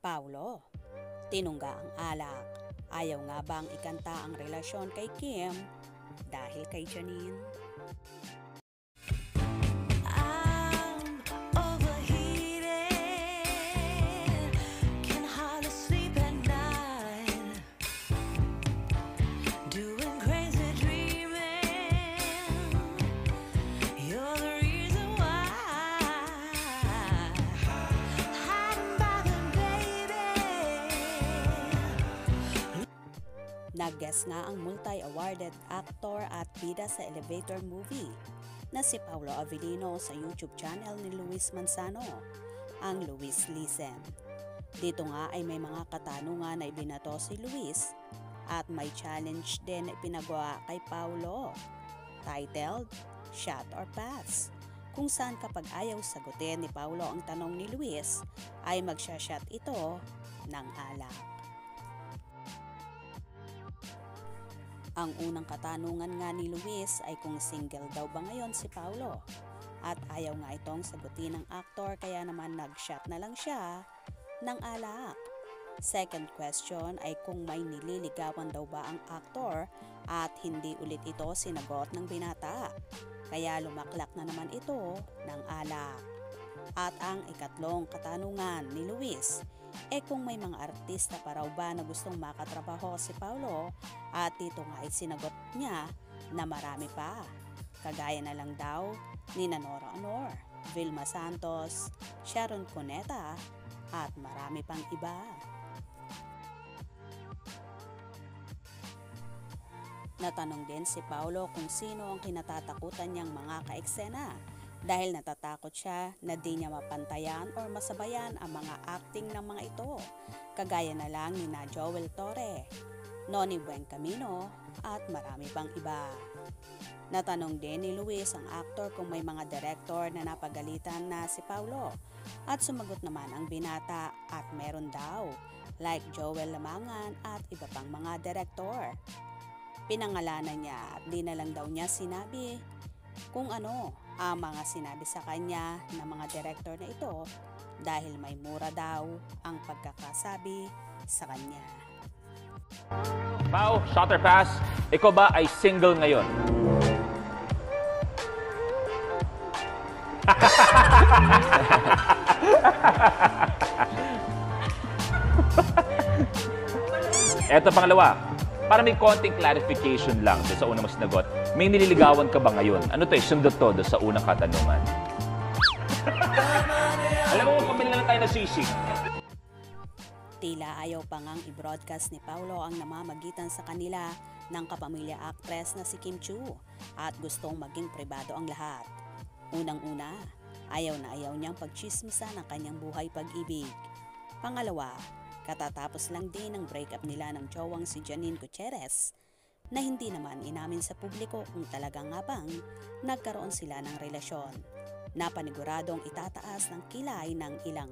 Paulo. Tinungga ang alak. Ayaw nga bang ikanta ang relasyon kay Kim dahil kay Janine? Nag-guest nga ang multi-awarded actor at bida sa elevator movie na si Paulo Avellino sa YouTube channel ni Luis Manzano, ang Luis Listen. Dito nga ay may mga katanungan na ibinato si Luis at may challenge din na ipinagawa kay Paulo titled Shot or Pass kung saan kapag ayaw sagutin ni Paulo ang tanong ni Luis ay magsha-shot ito ng alak. Ang unang katanungan nga ni Luis ay kung single daw ba ngayon si Paulo. At ayaw nga itong sagutin ng aktor kaya naman nag-shot na lang siya ng alak. Second question ay kung may nililigawan daw ba ang aktor at hindi ulit ito sinagot ng binata. Kaya lumaklak na naman ito ng alak. At ang ikatlong katanungan ni Luis eh kung may mga artista pa raw ba na gustong makatrabaho si Paulo at dito nga ay sinagot niya na marami pa. Kagaya na lang daw ni Nora Honor, Vilma Santos, Sharon Cuneta at marami pang iba. Natanong din si Paulo kung sino ang kinatatakutan niyang mga kaeksena dahil natatakot siya na di niya mapantayan or masabayan ang mga acting ng mga ito, kagaya na lang ni na Joel Torre, Noni Buencamino at marami pang iba. Natanong din ni Luis ang aktor kung may mga director na napagalitan na si Paulo at sumagot naman ang binata at meron daw like Joel Lamangan at iba pang mga director. Pinangalanan niya at di na lang daw niya sinabi kung ano ang mga sinabi sa kanya ng mga director na ito dahil may mura daw ang pagkakasabi sa kanya. Pau, shot or pass, ikaw ba ay single ngayon? Eto pangalawa, para may konting clarification lang sa unang mas sinagot, may nililigawan ka ba ngayon? Ano to eh, sundot to doon sa unang katanungan. Alam mo, pamilya lang tayo na sisig. Tila ayaw pa ngang i-broadcast ni Paulo ang namamagitan sa kanila ng kapamilya actress na si Kim Chu at gustong maging pribado ang lahat. Unang-una, ayaw na ayaw niyang pagchismisan ang kanyang buhay pag-ibig. Pangalawa, katatapos lang din ang breakup nila ng jowang si Janine Gutierrez na hindi naman inamin sa publiko kung talaga nga bang nagkaroon sila ng relasyon na paniguradong itataas ng kilay ng ilang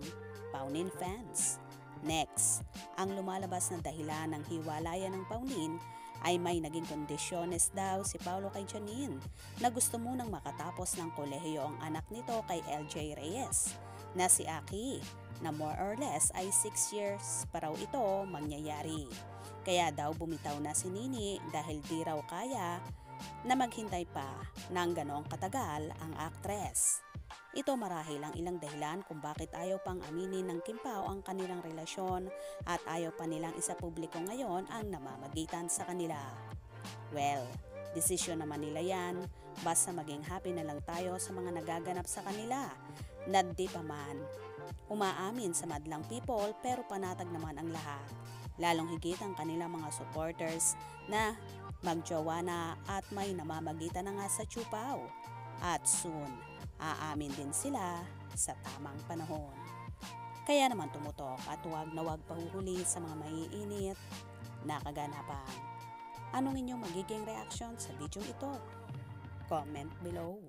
Paunin fans. Next, ang lumalabas na dahilan ng hiwalayan ng Paunin ay may naging kondisyones daw si Paulo kay Janine na gusto munang makatapos ng kolehiyo ang anak nito kay LJ Reyes na si Aki na more or less ay 6 years pa raw ito mangyayari. Kaya daw bumitaw na si Nini dahil di raw kaya na maghintay pa ng ganoong katagal ang aktres. Ito marahil ang ilang dahilan kung bakit ayaw pang aminin ng Kim Pao ang kanilang relasyon at ayaw pa nilang isa publiko ngayon ang namamagitan sa kanila. Well, desisyon naman nila yan, basta maging happy na lang tayo sa mga nagaganap sa kanila. Naddi pa man, umaamin sa madlang people pero panatag naman ang lahat. Lalong higit ang kanilang mga supporters na magjowa na at may namamagitan na nga sa Chupao. At soon, aamin din sila sa tamang panahon. Kaya naman tumutok at huwag na huwag pahuhuli sa mga maiinit na kaganapan. Anong inyong magiging reaction sa video ito? Comment below.